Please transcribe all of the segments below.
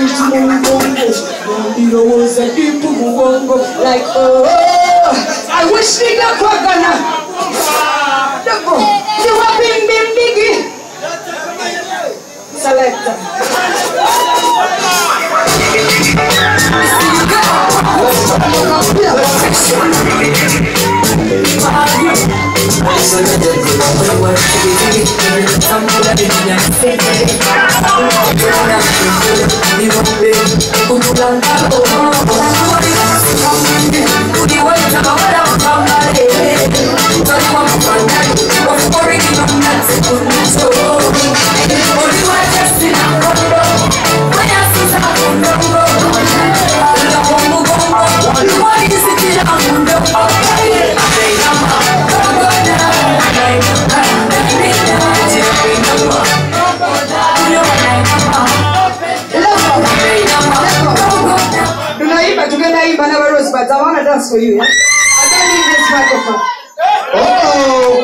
ndowooza ebintu mu bubongo nambirowooza dipu mu bwongo like oh, I wish ningakwagana Dogo, niwa bimbimbigi Selector Oh, Tunaimba, tunaenda imba na Rose, but I wanna dance for you. Yeah? I don't need this microphone. Oh,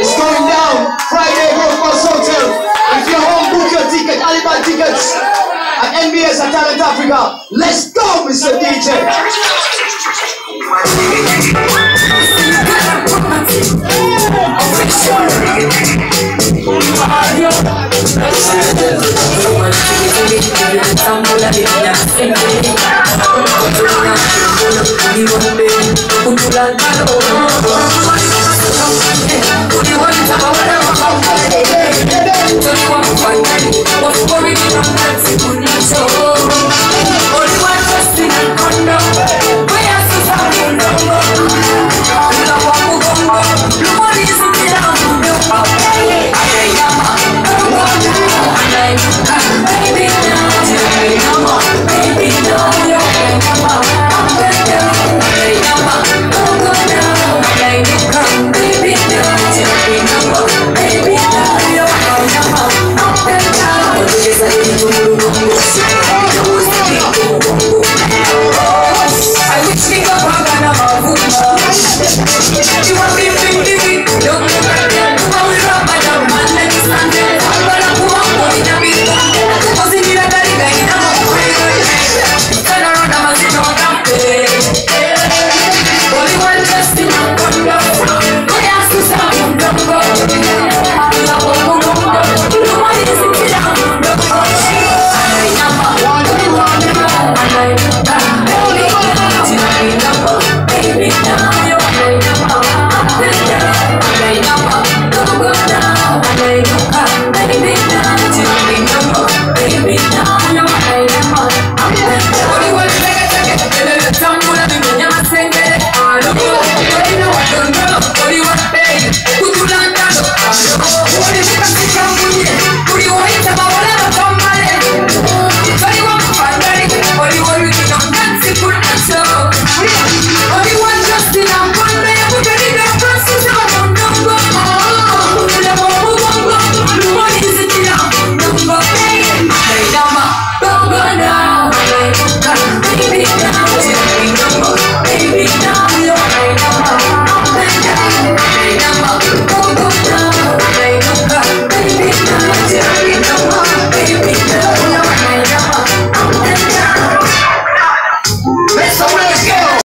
it's going down. Friday, Rockbus Hotel. If you're home, book your ticket. Alibaba tickets at NBS at Talent Africa. Let's go, Mr. DJ. Baby,